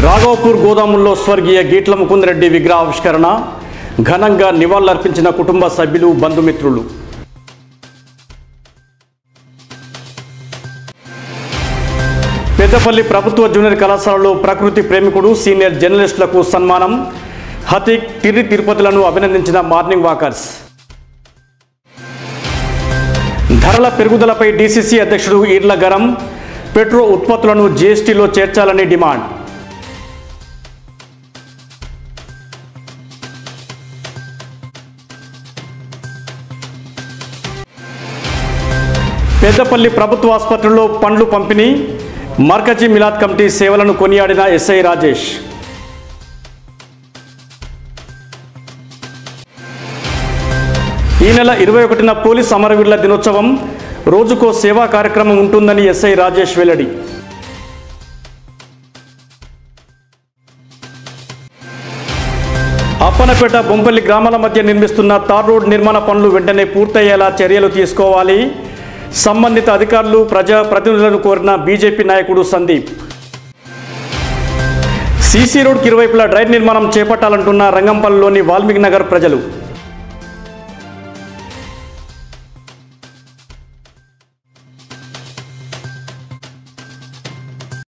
రాఘవపూర్ గోదాముల్లో స్వర్గీయ గీట్ల ముకుందరెడ్డి విగ్రహావిష్కరణ ఘనంగా నివాళులర్పించిన కుటుంబ సభ్యులు బంధుమిత్రులు. పెద్దపల్లి ప్రభుత్వ జూనియర్ కళాశాలలో ప్రకృతి ప్రేమికుడు సీనియర్ జర్నలిస్టులకు సన్మానం. హతిక్ తిరి తిరుపతులను అభినందించిన మార్నింగ్ వాకర్స్. ధరల పెరుగుదలపై డీసీసీ అధ్యక్షుడు ఈర్ల గరం. పెట్రో ఉత్పత్తులను జీఎస్టీలో చేర్చాలని డిమాండ్. పెద్దపల్లి ప్రభుత్వ ఆసుపత్రిలో పండ్లు పంపిణీ మర్కజీ మిలాద్ కమిటీ సేవలను కొనియాడిన ఎస్ఐ రాజేష్. ఈ నెల ఇరవై ఒకటిన పోలీస్ అమరవీరుల దినోత్సవం రోజుకో సేవా కార్యక్రమం ఉంటుందని ఎస్ఐ రాజేష్ వెల్లడి. అప్పనపేట బొంపల్లి గ్రామాల మధ్య నిర్మిస్తున్న తార్ రోడ్ నిర్మాణ పనులు వెంటనే పూర్తయ్యేలా చర్యలు తీసుకోవాలి. సంబంధిత అధికారులు ప్రజా ప్రతినిధులను కోరిన బీజేపీ నాయకుడు సందీప్. సీసీ రోడ్కి ఇరువైపులా డ్రైన్ నిర్మాణం చేపట్టాలంటున్న రంగంపల్లిలోని వాల్మీకి నగర్ ప్రజలు.